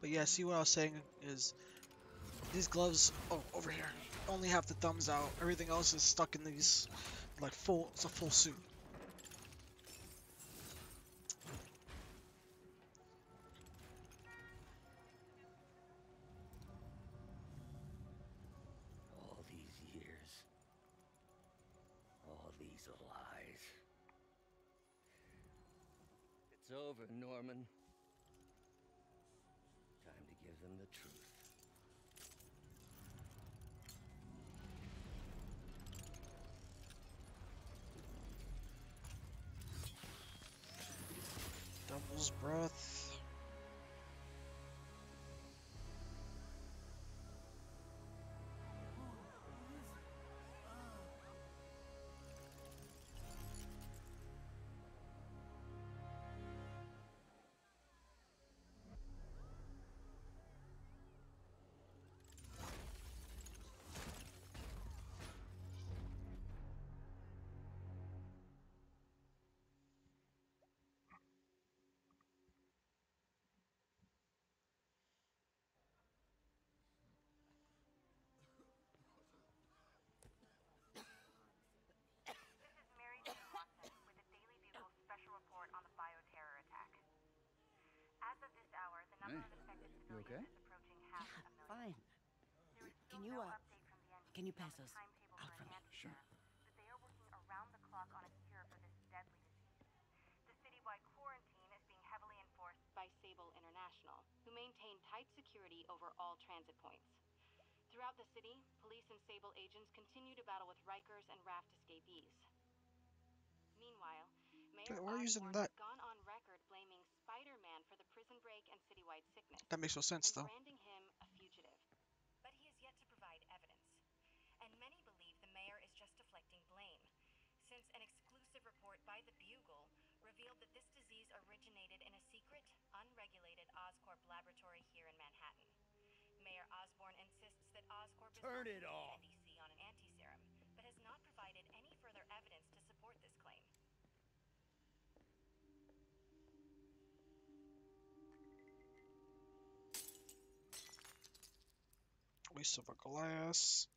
But yeah, see what I was saying is these gloves oh over here only have the thumbs out. Everything else is stuck in these like full it's a full suit. Hour, the number of infected civilians okay? is approaching half a million. Fine. Can you, uh, update from the NBC can you pass the us out for from me? Sure. But they are working around the clock on a cure for this deadly disease. The citywide quarantine is being heavily enforced by Sable International, who maintain tight security over all transit points. Throughout the city, police and Sable agents continue to battle with Rikers and Raft escapees. Meanwhile, Mayor Why are you using that? has gone on record blaming Spider-Man for the prison break and citywide sickness That makes no sense though. branding him a fugitive. But he has yet to provide evidence. And many believe the mayor is just deflecting blame, since an exclusive report by the Bugle revealed that this disease originated in a secret, unregulated Oscorp laboratory here in Manhattan. Mayor Osborn insists that Oscorp is Turn working it off. Waste of a glass.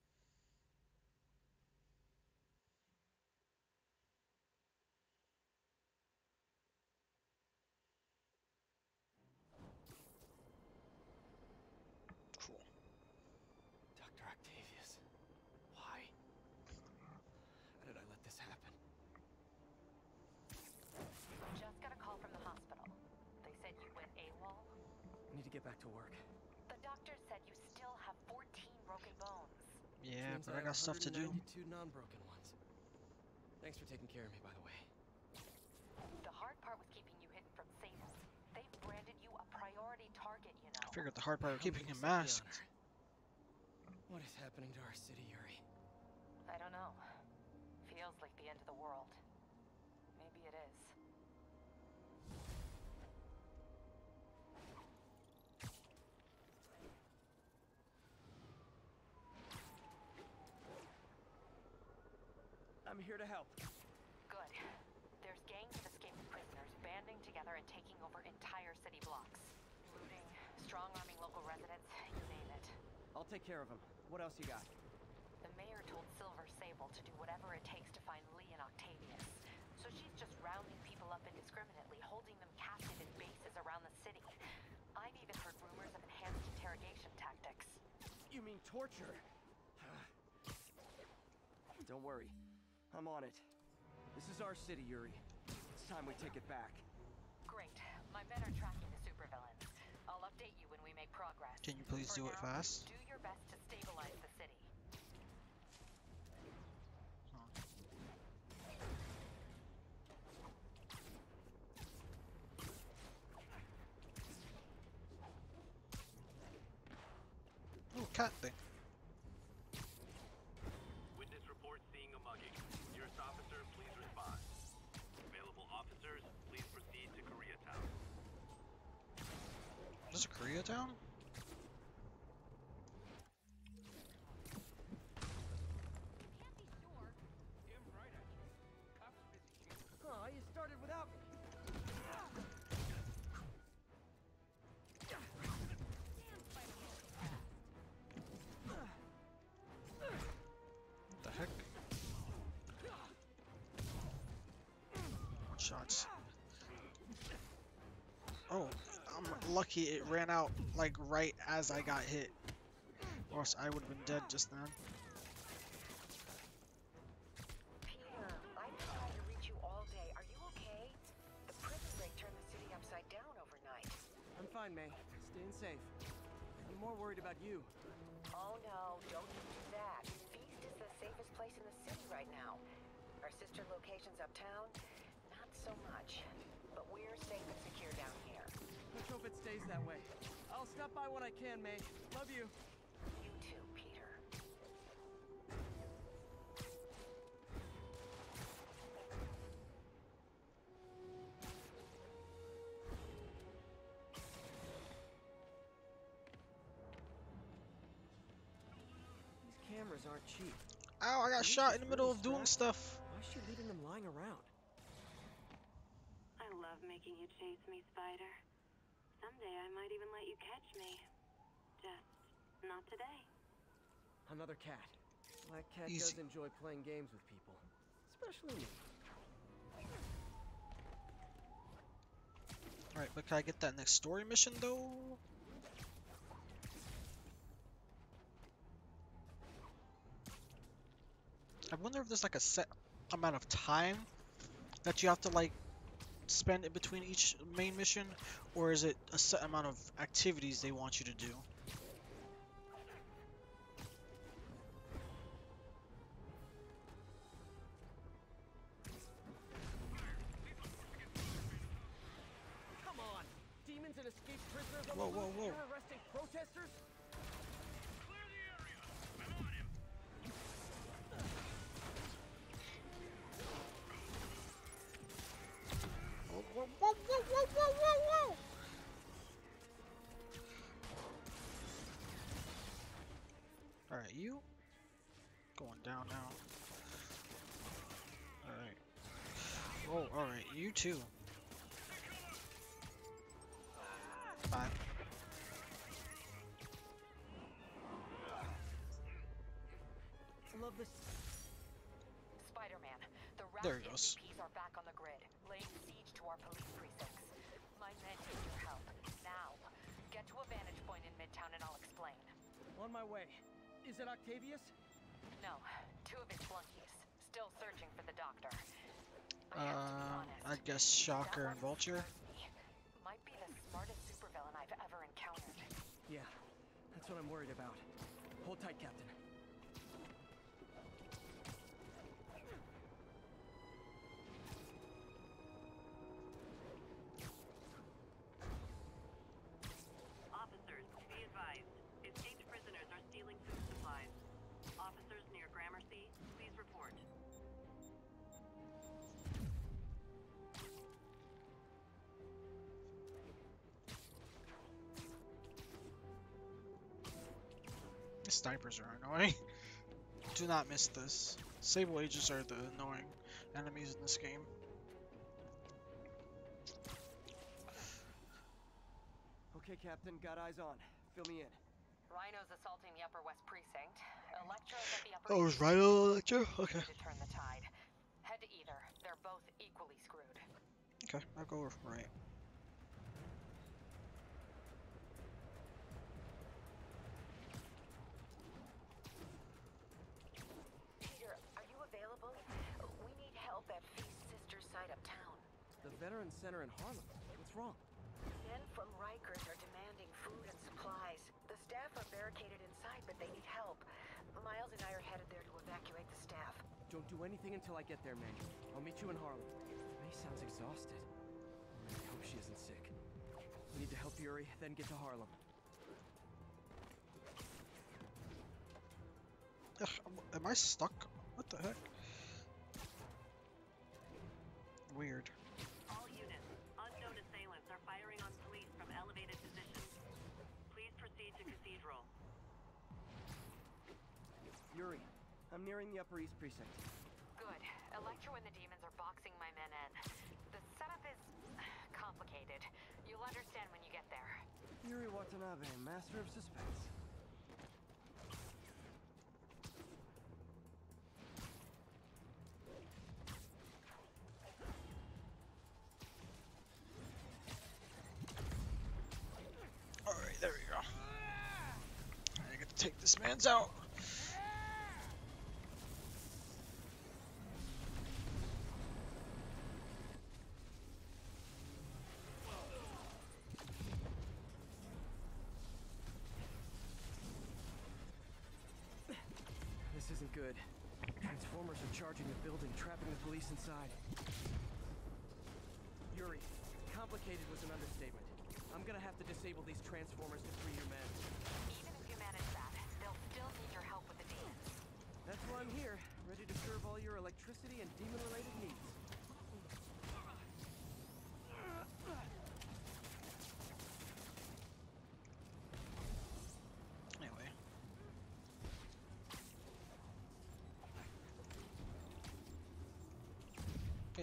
Cool. Dr. Octavius. Why? How did I let this happen? Just got a call from the hospital. They said you went AWOL. I need to get back to work. The doctor said you still have 14 broken bones. Yeah, but I have got stuff to do. 192 non-broken ones. Thanks for taking care of me, by the way. The hard part was keeping you hidden from Sable. They've branded you a priority target, you know. I figured the hard part of How keeping you him masked. What is happening to our city, Yuri? I don't know. Feels like the end of the world. Maybe it is. I'm here to help. Good. There's gangs of escaped prisoners banding together and taking over entire city blocks. Looting, strong-arming local residents, you name it. I'll take care of him. What else you got? The mayor told Silver Sable to do whatever it takes to find Lee and Octavius. So she's just rounding people up indiscriminately, holding them captive in bases around the city. I've even heard rumors of enhanced interrogation tactics. You mean torture? Don't worry. I'm on it. This is our city, Yuri. It's time we take it back. Great. My men are tracking make progress. Can you please For do it fast? Do your best to stabilize the city. Ooh, cat thing. to Koreatown? Oh, you started without me. The heck? Shots. Oh, I'm lucky it ran out like right as I got hit. Or else I would have been dead just then. I've been trying to reach you all day. Are you okay? The prison break turned the city upside down overnight. I'm fine, May. Staying safe. I'm more worried about you. Oh no, don't do that. Feast is the safest place in the city right now. Our sister locations uptown, not so much. But we're safe and secure down here. Let's hope it stays that way. I'll stop by when I can, May. Love you. You too, Peter. These cameras aren't cheap. Ow, I got shot in the middle of doing stuff. Why is she leaving them lying around? I love making you chase me, Spider. Someday I might even let you catch me. Just not today. Another cat. Black cat Easy. does enjoy playing games with people. Especially me. Alright, but can I get that next story mission though? I wonder if there's like a set amount of time that you have to like spend in between each main mission, or is it a set amount of activities they want you to do? Too. Bye. I love this. Spider-Man, the There Raft he goes. MVPs are back on the grid, laying siege to our police precincts. My men need your help. Now. Get to a vantage point in Midtown and I'll explain. On my way. Is it Octavius? No, two of his flunkies. Still searching for the doctor. I have to be Uh, honest. I guess Shocker and Vulture. Might be the smartest supervillain I've ever encountered. Yeah, that's what I'm worried about. Hold tight, Captain. The snipers are annoying. Do not miss this. Sable agents are the annoying enemies in this game. Okay, Captain, got eyes on. Fill me in. Rhino's assaulting the Upper West Precinct. Electro's at the Upper Oh, East is Rhino Electro? Okay. to turn the tide. Head to either. They're both equally screwed. Okay, I'll go over right. The Veteran Center in Harlem. What's wrong? Men from Rikers are demanding food and supplies. The staff are barricaded inside, but they need help. Miles and I are headed there to evacuate the staff. Don't do anything until I get there, May. I'll meet you in Harlem. May sounds exhausted. I hope she isn't sick. We need to help Yuri, then get to Harlem. Ugh, am- am I stuck? What the heck? Weird. I'm nearing the Upper East Precinct. Good. Electro and the demons are boxing my men in. The setup is... complicated. You'll understand when you get there. Yuri Watanabe, master of suspense. Alright, there we go. I gotta take this man's out.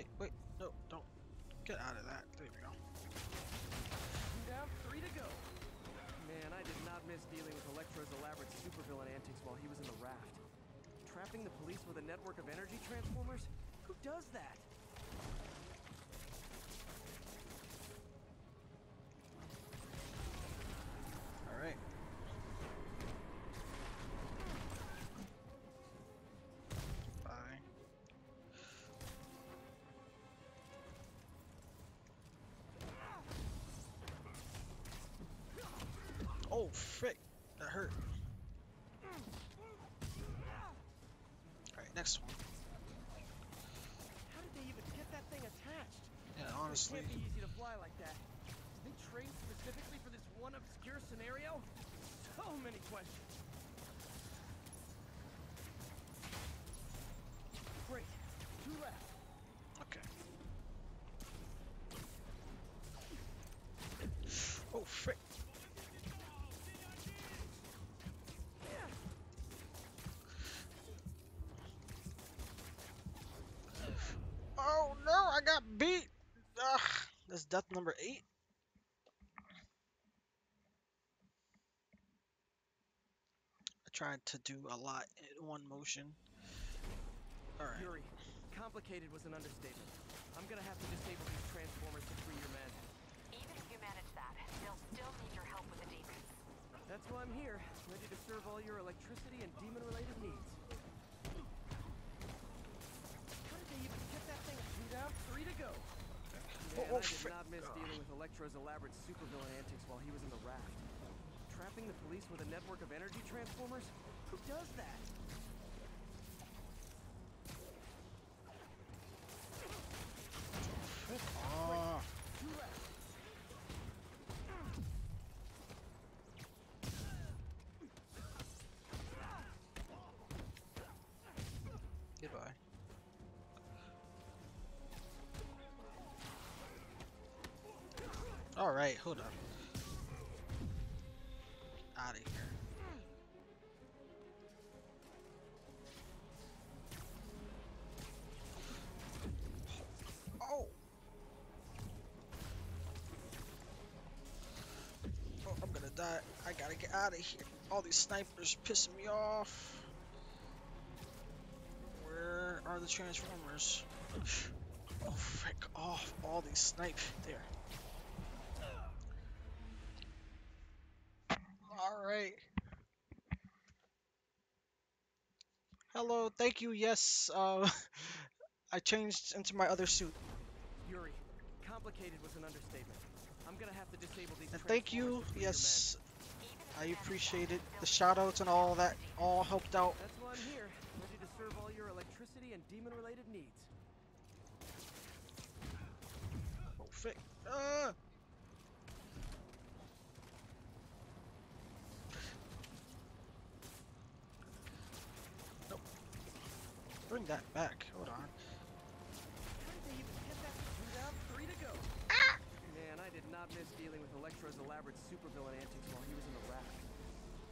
Wait, wait, no, don't. Get out of that. There we go. Two down, three to go. Man, I did not miss dealing with Electro's elaborate supervillain antics while he was in the raft. Trapping the police with a network of energy transformers? Who does that? Frick. That hurt. Alright, next one. How did they even get that thing attached? Yeah, It honestly. can't be easy to fly like that. Did they train specifically for this one obscure scenario? So many questions. Great. Two left. Okay. Oh, frick. Oh no, I got beat. Ugh, that's death number eight. I tried to do a lot in one motion. Alright. Yuri, complicated was an understatement. I'm gonna have to disable these transformers to free your men. Even if you manage that, they'll still need your help with the demons. That's why I'm here, ready to serve all your electricity and demon-related needs. How did they even get that thing? Two down, three to go. Man, Oh, oh, I did not miss dealing with Electro's elaborate supervillain antics while he was in the raft. Trapping the police with a network of energy transformers? Who does that? Alright, hold up. Out of here. Oh! Oh, I'm gonna die. I gotta get out of here. All these snipers pissing me off. Where are the transformers? Oh, frick off. All these snipe. There. Alright. Hello, thank you, yes. Uh, I changed into my other suit. Yuri, complicated was an understatement. I'm gonna have to disable these And thank you, transformers to free your men. yes. I appreciate it. The they'll shout outs and all that all helped out. That's why I'm here, ready to serve all your electricity and demon-related needs. Oh. Uh. Bring that back. Hold on. How did they even get that? Two down, three to go. Man, I did not miss dealing with Electro's elaborate supervillain antics while he was in the raft.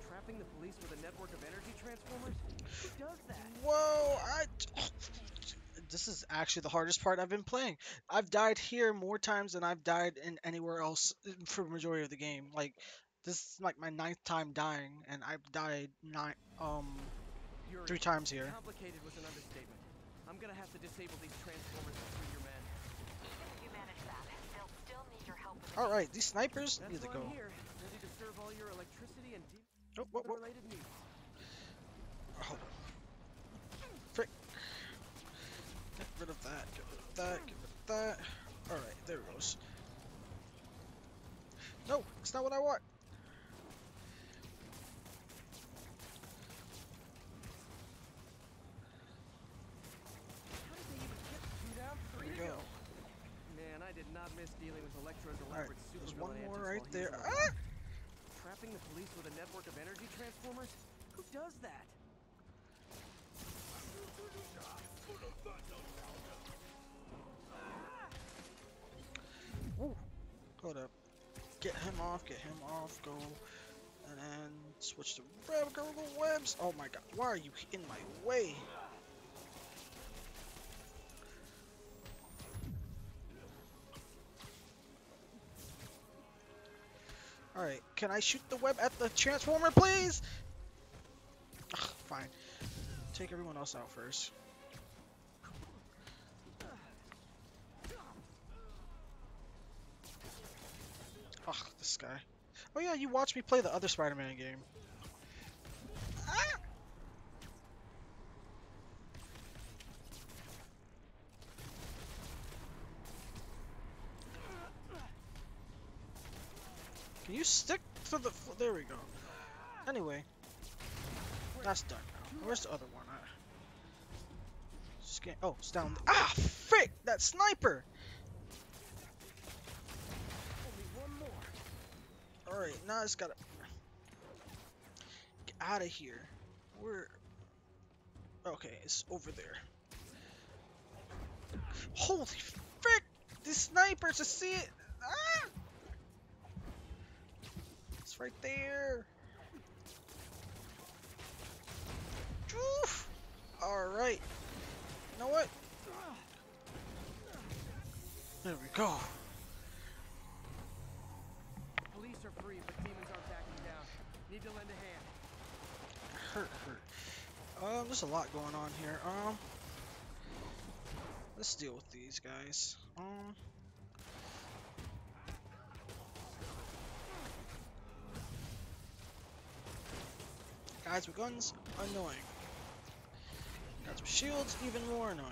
Trapping the police with a network of energy transformers? Who does that? Whoa! I. This is actually the hardest part I've been playing. I've died here more times than I've died in anywhere else for the majority of the game. Like, this is like my ninth time dying, and I've died nine, um, three times here. complicated was an understatement. I'm gonna have to disable these transformers to free your men. Even if you manage that, they'll still need your help with All right, these snipers That's need to go. I'm here, ready to serve all your electricity and de- Oh, what, what? related needs. Oh, hold on. Frick. Get rid of that. Get rid of that. Get rid of that. Alright, there it goes. No, it's not what I want. How did they even get two down, three There we to go. go? Man, I did not miss dealing with Alright, elaborate there's one more right while he was there. Ah! Trapping the police with a network of energy transformers? Who does that? Woo. Hold up. Get him off, get him off, go. And then switch to Red Girl Webs. Oh my god, why are you in my way? Can I shoot the web at the transformer, please? Ugh, fine. Take everyone else out first. Ugh, this guy. Oh yeah, you watched me play the other Spider-Man game. Ah! Can you stick There we go. Anyway, that's done now. Where's the other one? at? Scan. Oh, it's down. Ah, frick! That sniper. Only one more. All right, now it's gotta get out of here. We're... Okay, it's over there. Holy frick! This snipers, I see it. Ah! Right there. Oof. All right. You know what? There we go. Police are free, but demons aren't backing down. Need to lend a hand. hurt, hurt. Um, there's a lot going on here. Um, let's deal with these guys. Um, guys with guns, annoying. Guys with shields, even more annoying.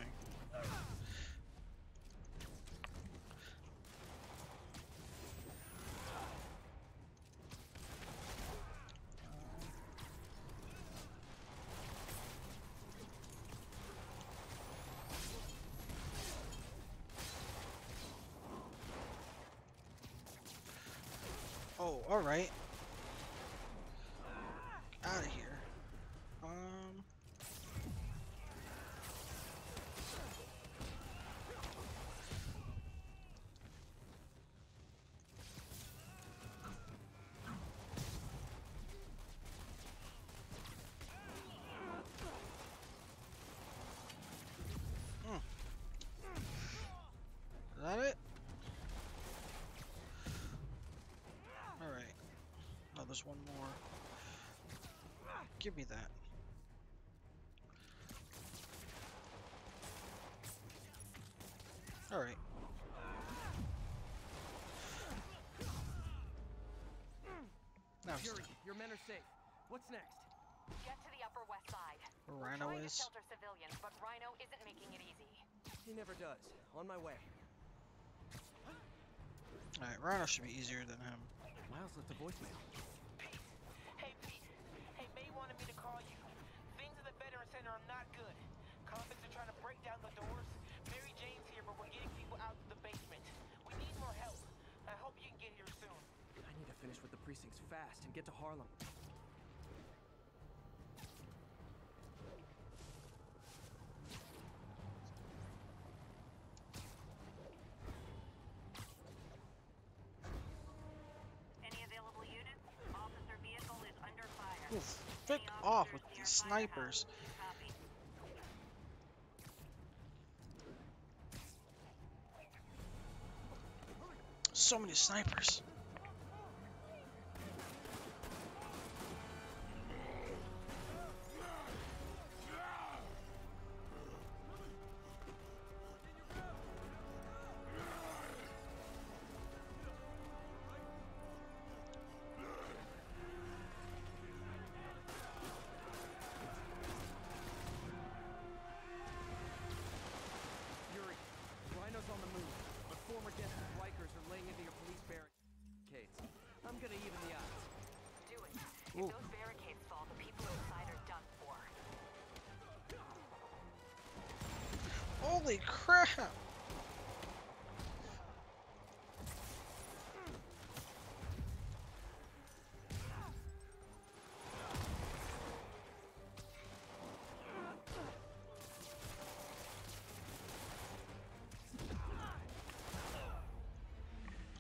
Oh, alright. Out of here. Um. Hmm. Is that it? Alright. There's one more. Give me that. Alright. Now it's Yuri, your men are safe. What's next? Get to the Upper West Side. We're Rhino trying to is. shelter civilians, but Rhino isn't making it easy. He never does. On my way. Alright, Rhino should be easier than him. Miles left a voicemail. Finish with the precincts fast and get to Harlem. Any available units? Officer vehicle is under fire. Oof, frick off with these snipers. So many snipers.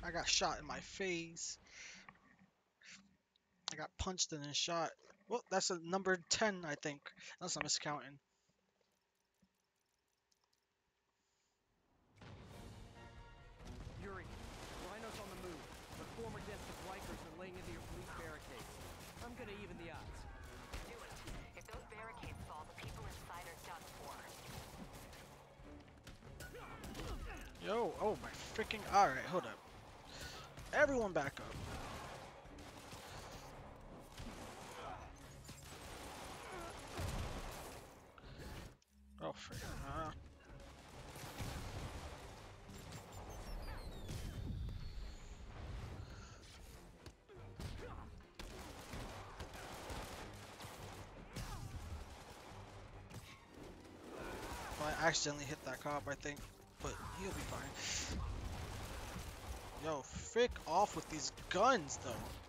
I got shot in my face. I got punched and then shot. Well, that's a number 10, I think. Unless I'm miscounting. Yuri, Rhino's on the move. The former Destic Rikers are laying into your police barricades. I'm gonna even the odds. Do it. If those barricades fall, the people inside are done for. Yo, oh my freaking. Alright, hold up. Everyone back up. Oh, freaking. Uh. I accidentally hit that cop, I think, but he'll be fine. Yo, frick off with these guns, though.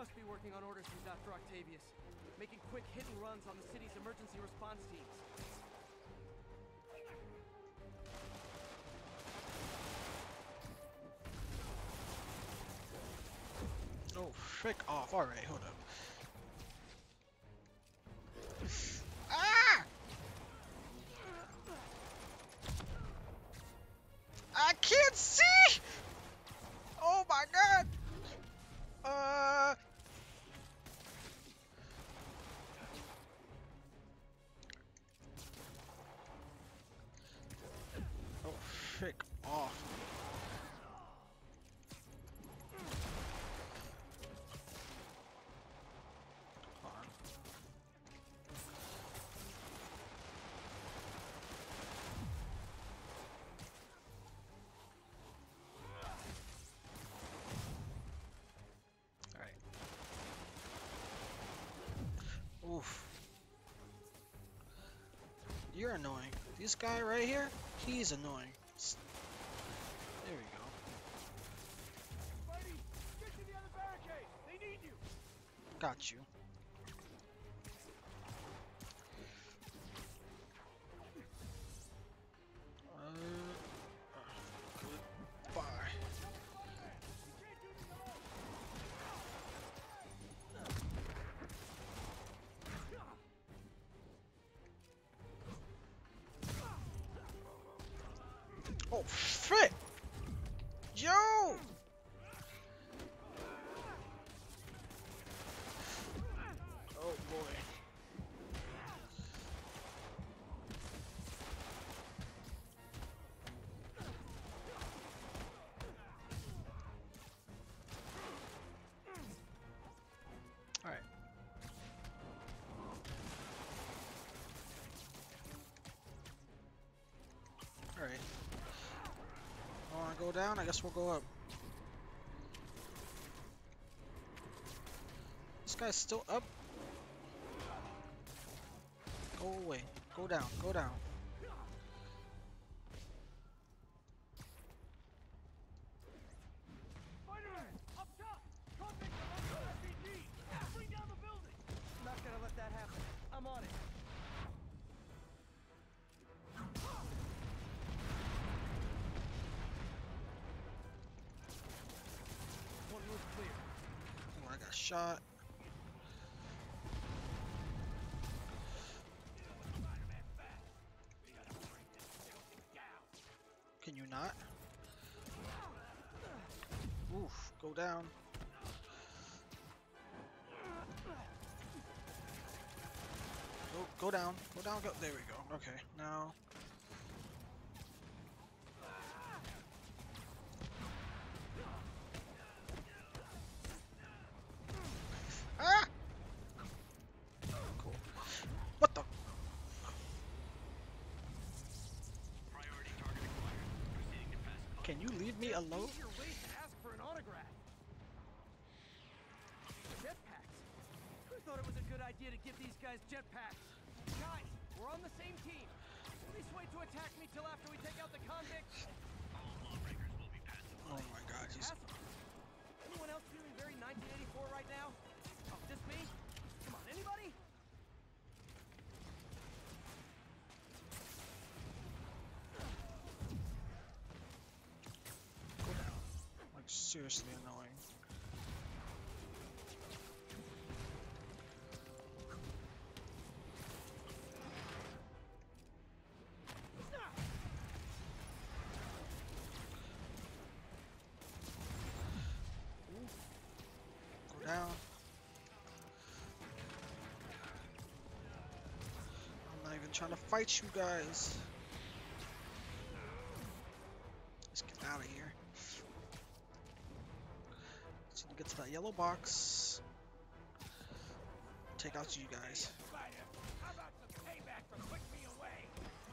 Must be working on orders from Dr. Octavius, making quick hit and runs on the city's emergency response teams. Oh, frick off. Alright, hold up. Oof. You're annoying. This guy right here, he's annoying. Oh, frick! Yo! Want to go down? I guess we'll go up. This guy's still up. Go away. Go down. Go down. down. Go, go down. Go down. Go. There we go. Okay. Now. Ah! Can you leave me alone? We're on the same team. At least wait to attack me till after we take out the convicts. Oh my god, he's Anyone else feeling very 1984 right now? Oh, just me? Come on, anybody? like seriously trying to fight you guys. Let's get out of here. Need get to that yellow box. Take out you guys.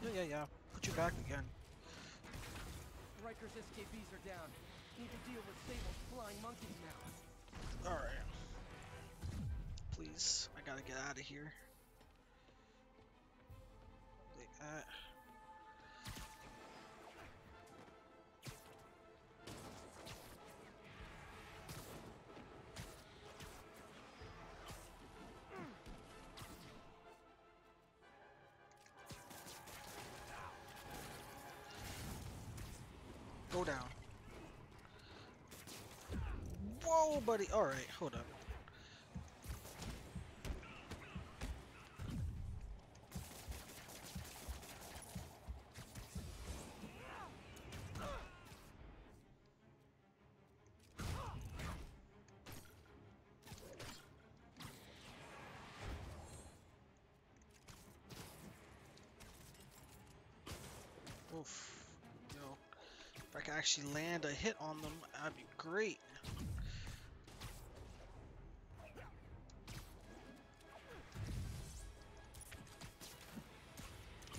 Yeah, yeah, yeah. Put you back again. Riker's SKBs are down. Need to deal with Sable's flying monkeys now. Alright. Please, I gotta get out of here. That. Go down. Whoa, buddy. All right, hold up. Actually land a hit on them, that'd be great.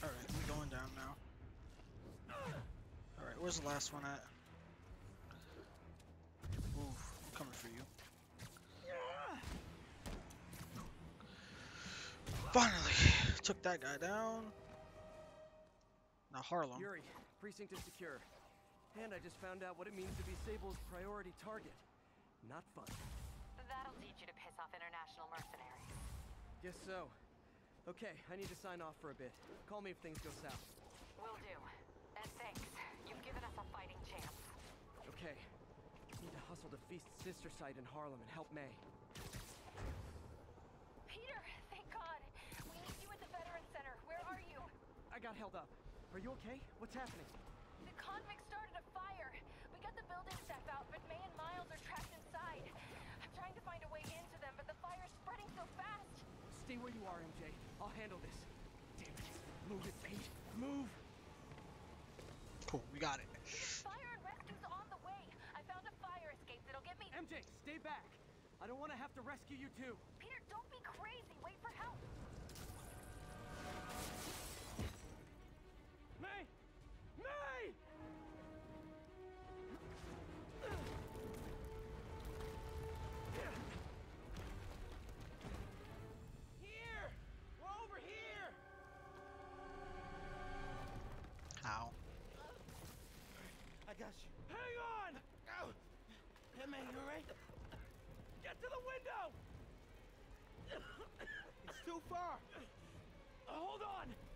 Alright, we going down now. Alright, where's the last one at? Oof, I'm coming for you. Finally! Took that guy down. Now Harlem. Yuri, precinct is secure. And I just found out what it means to be Sable's priority target. Not fun. That'll teach you to piss off international mercenaries. Guess so. Okay, I need to sign off for a bit. Call me if things go south. Will do. And thanks. You've given us a fighting chance. Okay. Need to hustle to Feast's sister site in Harlem and help May. Peter, thank God. We need you at the Veteran Center. Where are you? I got held up. Are you okay? What's happening? The convicts started a fire. We got the building staff out, but May and Miles are trapped inside. I'm trying to find a way into them, but the fire's spreading so fast. Stay where you are, MJ. I'll handle this. Damn it. Move it, Pete. Move! Cool, we got it. Fire and rescue's on the way. I found a fire escape that'll get me. MJ, stay back! I don't want to have to rescue you too. Peter, don't be crazy. Wait for help. Too far. Hold on!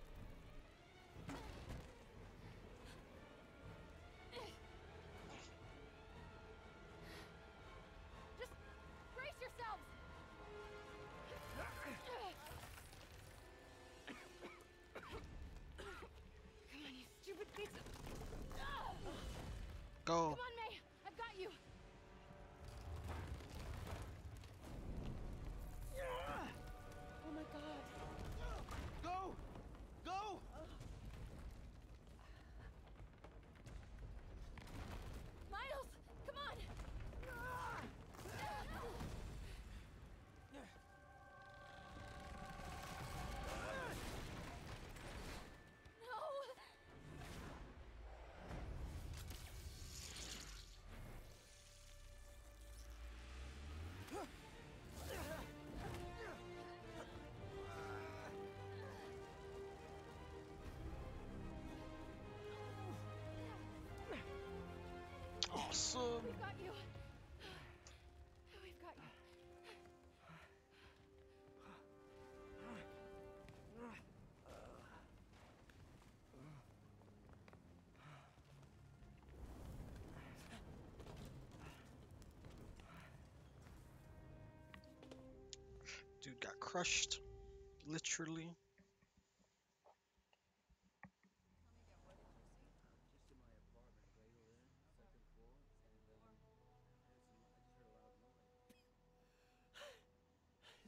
Crushed, literally.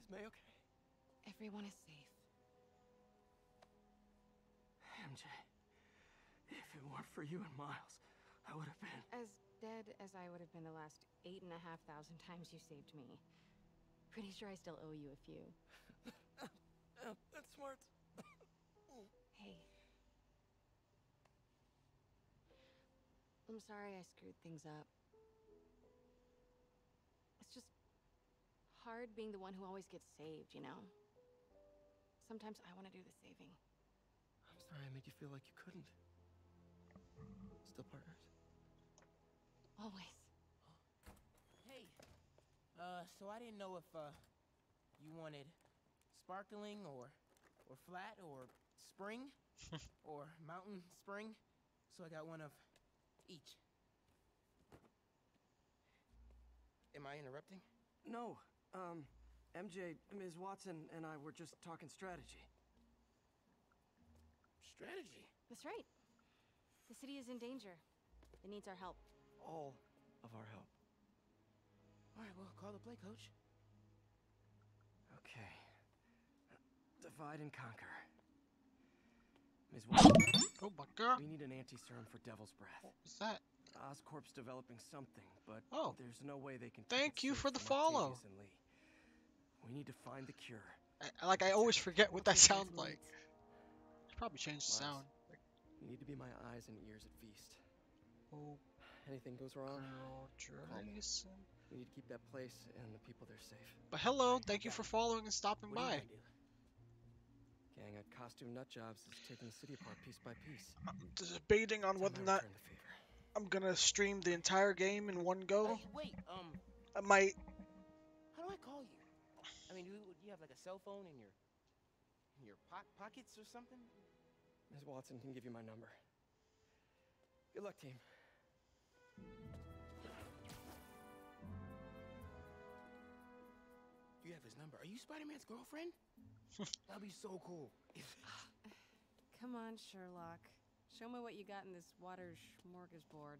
Is May okay? Everyone is safe. MJ, if it weren't for you and Miles, I would have been. As dead as I would have been the last eight and a half thousand times you saved me. Pretty sure I still owe you a few. That's smart. Hey. I'm sorry I screwed things up. It's just hard being the one who always gets saved, you know? Sometimes I want to do the saving. I'm sorry I made you feel like you couldn't. Still partners? Always. Hey, uh, so I didn't know if, uh, you wanted sparkling or, or flat or spring or mountain spring. So I got one of each. Am I interrupting? No. Um, MJ, Ms. Watson, and I were just talking strategy. Strategy. That's right. The city is in danger. It needs our help. All of our help. All right, well, call the play, coach. Okay. Divide and conquer. Ms. Watson, Oh my god. we need an anti-serum for Devil's Breath. What was that? Oscorp's developing something, but Oh. there's no way they can. Thank you for the follow. Octavius. We need to find the cure. I, like I always forget what that sounds that's like. once. Should probably change the Miles. sound. You need to be my eyes and ears at Feast. Oh, Anything goes wrong, girl, Jason. We need to keep that place and the people there safe. But hello, thank you for following and stopping What by. Gang at Costume Nutjobs is taking the city apart piece by piece. I'm debating on whether or not to return the favor. I'm gonna stream the entire game in one go. Hey, wait, um, I might. how do I call you? I mean, do you, do you have like a cell phone in your, in your po- pockets or something? Ms. Watson can give you my number. Good luck, team. You have his number. Are you Spider-Man's girlfriend? That'd be so cool. Ah, come on, Sherlock. Show me what you got in this water smorgasbord.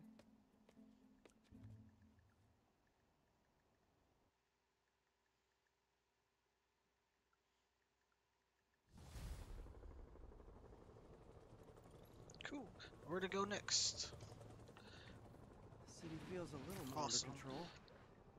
Cool. Where to go next? The city feels a little more Awesome. under control.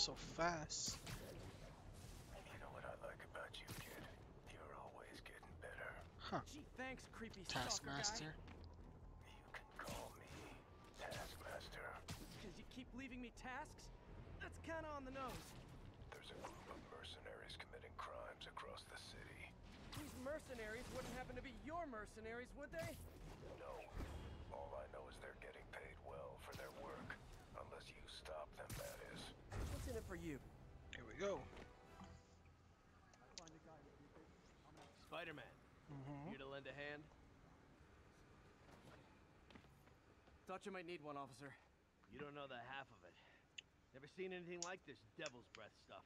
So fast. You know what I like about you, kid? You're always getting better. Huh. Gee, thanks, creepy stalker Taskmaster. You can call me Taskmaster. Because you keep leaving me tasks? That's kinda on the nose. There's a group of mercenaries committing crimes across the city. These mercenaries wouldn't happen to be your mercenaries, would they? No. All I know is they're getting paid well for their work. Unless you stop them, that is. What's in it for you? Here we go. Spider-Man, hmm here to lend a hand? Thought you might need one, officer. You don't know the half of it. Never seen anything like this devil's breath stuff.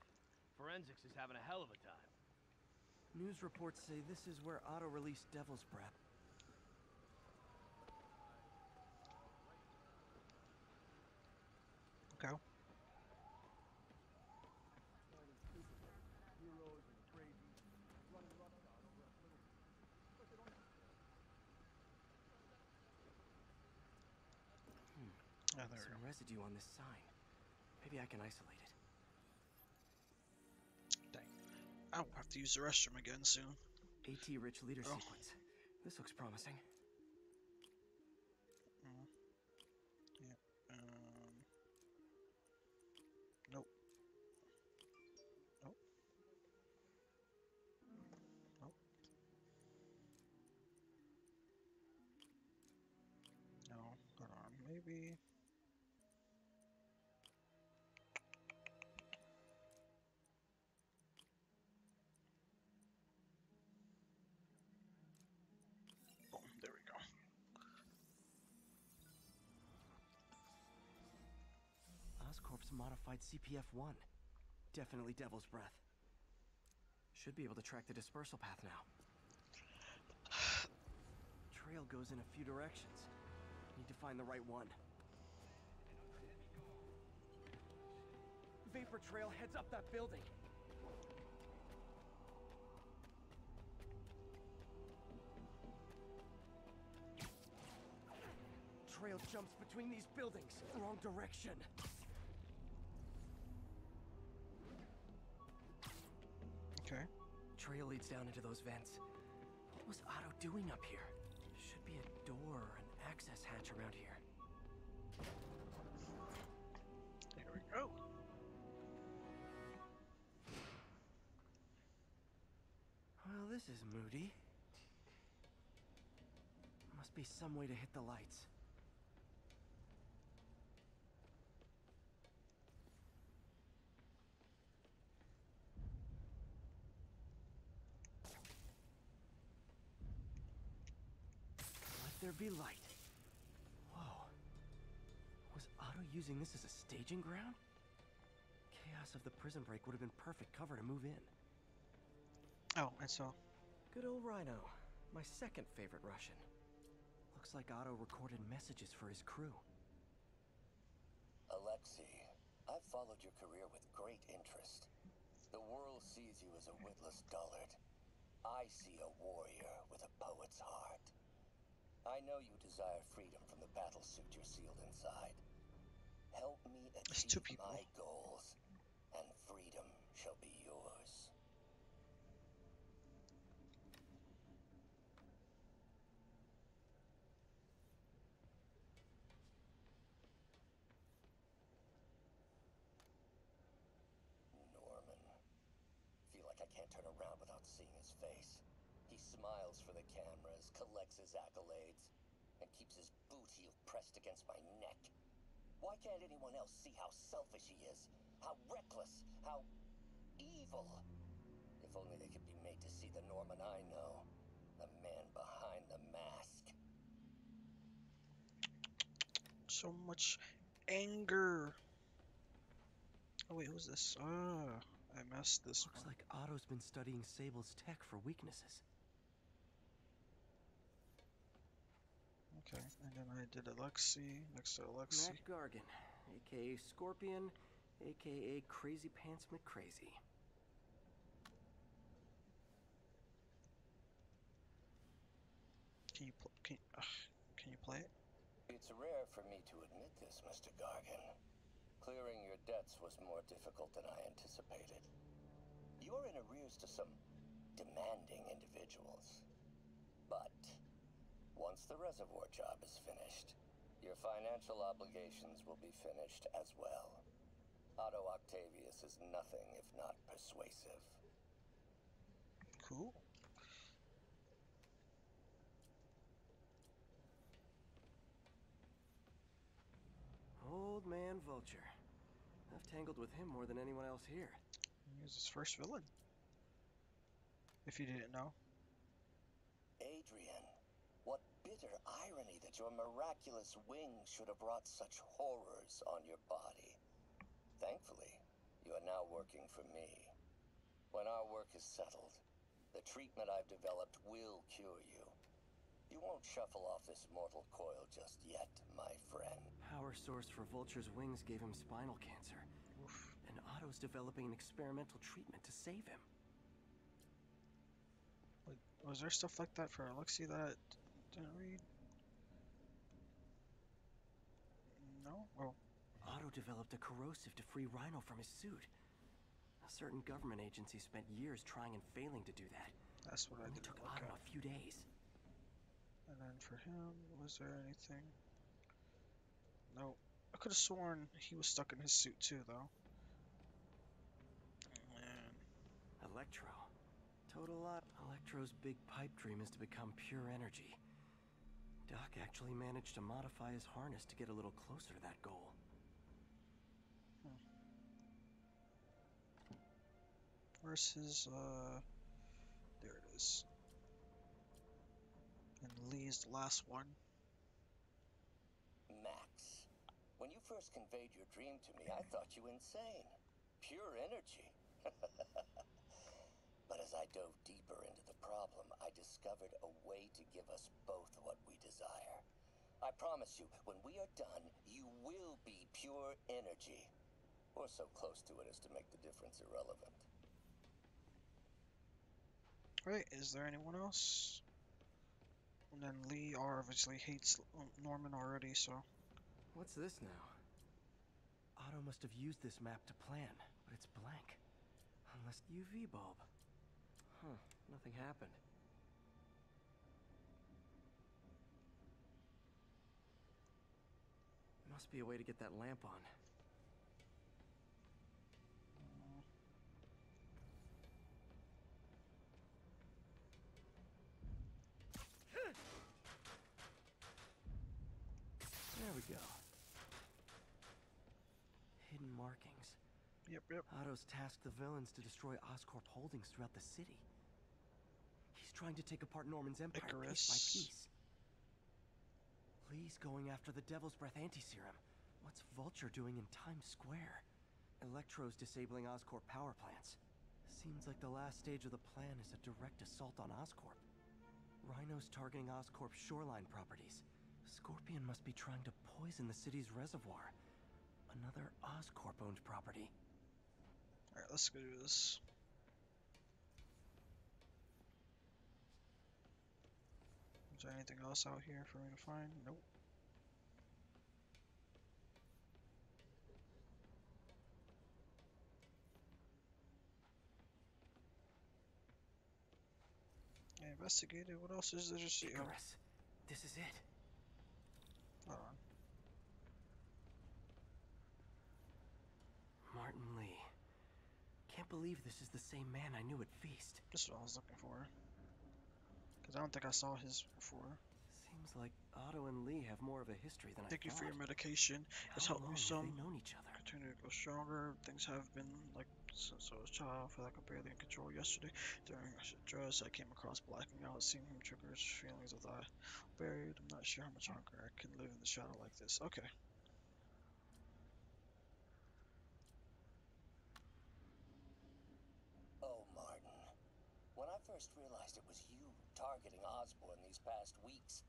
Forensics is having a hell of a time. News reports say this is where Otto released Devil's Breath. Okay. Ah, there we Some residue on this sign. Maybe I can isolate it. Dang. I'll have to use the restroom again soon. AT rich leader Oh. sequence. This looks promising. Modified CPF-1. Definitely Devil's Breath. Should be able to track the dispersal path now. Trail goes in a few directions. Need to find the right one. Vapor trail heads up that building. Trail jumps between these buildings. Wrong direction. Trail leads down into those vents. What was Otto doing up here? Should be a door or an access hatch around here. Here we go. Well, this is moody. Must be some way to hit the lights. Be light. Whoa. Was Otto using this as a staging ground? Chaos of the prison break would have been perfect cover to move in. Oh, and so Good old Rhino. My second favorite Russian. Looks like Otto recorded messages for his crew. Alexei, I've followed your career with great interest. The world sees you as a witless dullard. I see a warrior with a poet's heart. I know you desire freedom from the battle suit you're sealed inside. Help me achieve my goals, and freedom shall be yours. Norman. Feel like I can't turn around without seeing his face. He smiles for the cameras, collects his accolades, and keeps his boot heel pressed against my neck. Why can't anyone else see how selfish he is? How reckless? How evil? If only they could be made to see the Norman I know. The man behind the mask. so much anger. Oh wait, who's this? Ah, I messed this Looks one. like Otto's been studying Sable's tech for weaknesses. Okay, and then I did Alexi next to Alexi. Mac Gargan, aka Scorpion, aka Crazy Pants McCrazy. Can you pl- can uh, can you play it? It's rare for me to admit this, Mr. Gargan. Clearing your debts was more difficult than I anticipated. You're in arrears to some demanding individuals. But once the reservoir job is finished, your financial obligations will be finished as well. Otto Octavius is nothing if not persuasive. Cool. Old man Vulture. I've tangled with him more than anyone else here. He was his first villain. If you didn't know. Adrian, what bitter irony that your miraculous wings should have wrought such horrors on your body. Thankfully, you are now working for me. When our work is settled, the treatment I've developed will cure you. You won't shuffle off this mortal coil just yet, my friend. Power source for Vulture's wings gave him spinal cancer. And Otto's developing an experimental treatment to save him. Like, was there stuff like that for Alexi that I didn't read? No. Oh, Otto developed a corrosive to free Rhino from his suit. A certain government agency spent years trying and failing to do that. that's what I Only did. took look Otto at. a few days. And then for him, was there anything? No. I could have sworn he was stuck in his suit too, though. Man. Electro. Total lot. Electro's big pipe dream is to become pure energy. Doc actually managed to modify his harness to get a little closer to that goal. Where's his, uh, there it is. And Lee's the last one. Max, when you first conveyed your dream to me, I thought you insane. Pure energy. but as I dove deeper into the problem, I discovered a way to give us both what we desire. I promise you, when we are done, you will be pure energy. Or so close to it as to make the difference irrelevant. Right, is there anyone else? And then Lee obviously hates Norman already, so. What's this now? Otto must have used this map to plan, but it's blank. Unless UV bulb. Huh, nothing happened. Must be a way to get that lamp on. There we go. Hidden markings. Yep, yep. Otto's tasked the villains to destroy Oscorp holdings throughout the city. Trying to take apart Norman's empire piece by piece. Lee's going after the Devil's Breath anti-serum. What's Vulture doing in Times Square? Electro's disabling Oscorp power plants. Seems like the last stage of the plan is a direct assault on Oscorp. Rhino's targeting Oscorp's shoreline properties. Scorpion must be trying to poison the city's reservoir. Another Oscorp-owned property. Alright, let's go do this. There anything else out here for me to find? Nope. I investigated. What else is there to see? Oh, this is it. hold on. Martin Lee. Can't believe this is the same man I knew at Feast. This is what I was looking for. Because I don't think I saw his before. Seems like Otto and Lee have more of a history than Thank I you for your thought. medication. It's helped me have some. they known each other? Continue to go stronger. Things have been like since I was a child. I feel like I'm barely in control. Yesterday, during a stress, I came across blacking out. Seeing him triggers feelings of I buried. I'm not sure how much longer I can live in the shadow like this. Okay. Oh, Martin. When I first realized it was you targeting Osborn these past weeks,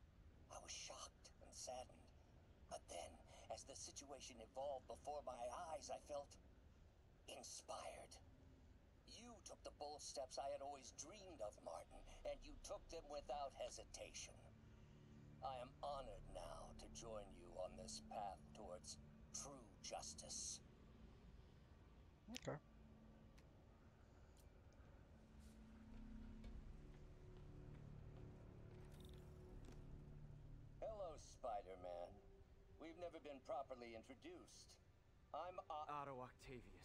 I was shocked and saddened. But then, as the situation evolved before my eyes, I felt inspired. You took the bold steps I had always dreamed of, Martin, and you took them without hesitation. I am honored now to join you on this path towards true justice. Okay. Never been properly introduced. I'm O- Otto Octavius.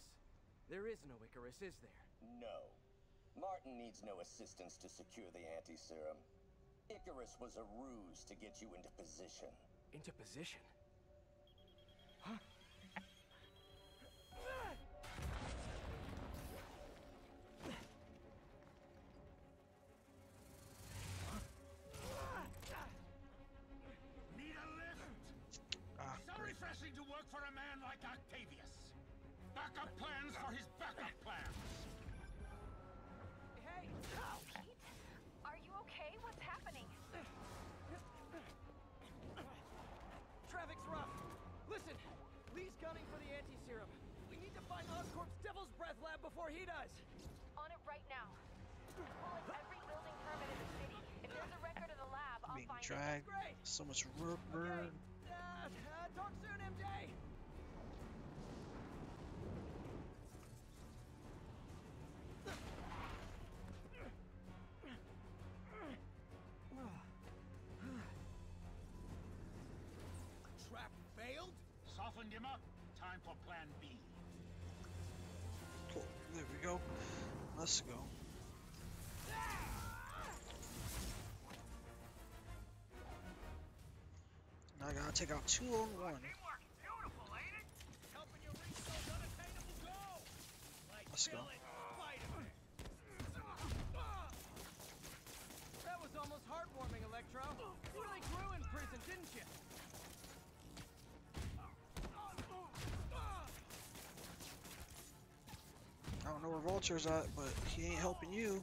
There is no Icarus, is there? No. Martin needs no assistance to secure the anti-serum. Icarus was a ruse to get you into position. Into position? Before he does. On it right now. Pulling every building permit in the city. If there's a record of the lab, I'll Being find dragged. Great. So much work, Okay. Uh, uh, talk soon, MJ. Trap failed? Softened him up. Time for plan B. There we go. Let's go. Now I gotta take out two on one. Helping you reach those unattainable goals. Like Let's go. That was almost heartwarming, Electro. You really grew in prison, didn't you? I don't know where Vulture's at, but he ain't helping you.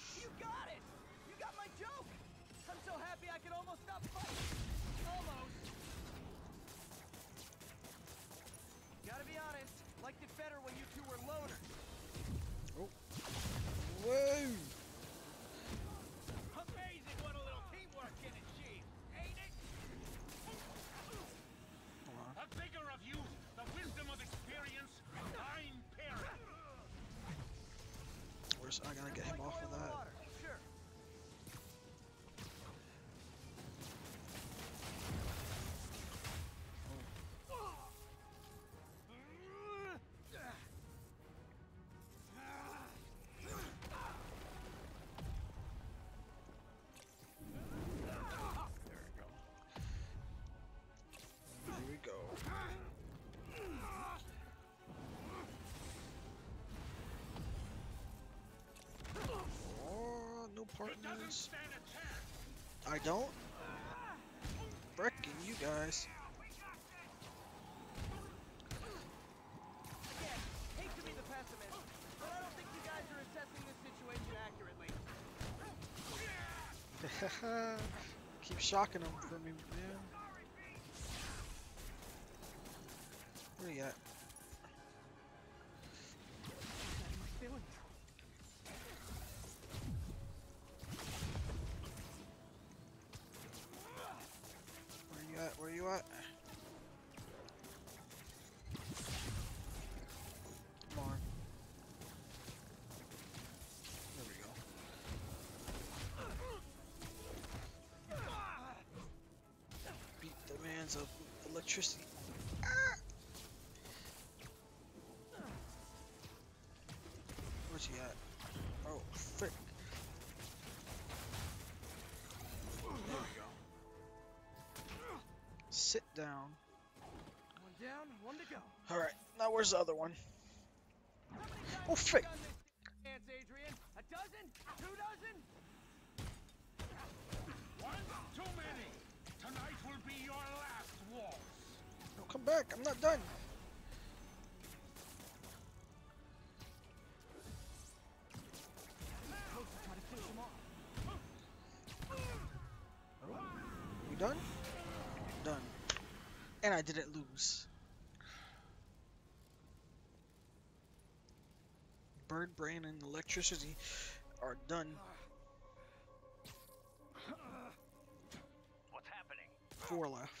Where's I gotta get him off of that. Guys don't? this situation accurately. Keep shocking them for me, man. Electricity. Ah! Where's he at? Oh, frick. There we go. Sit down. One down, one to go. Alright, now where's the other one? Oh, frick. Come back. I'm not done. Supposed to try to finish him off. We done? Done. And I didn't lose. Bird brain and electricity are done. What's happening? Four left.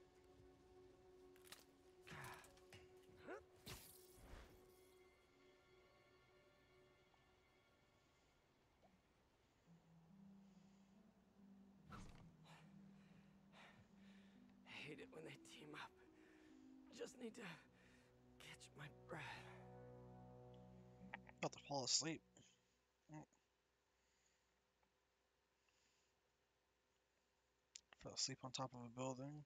When they team up. Just need to catch my breath. About to fall asleep. Fell asleep on top of a building.